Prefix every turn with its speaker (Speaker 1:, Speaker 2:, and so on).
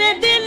Speaker 1: and Benedict.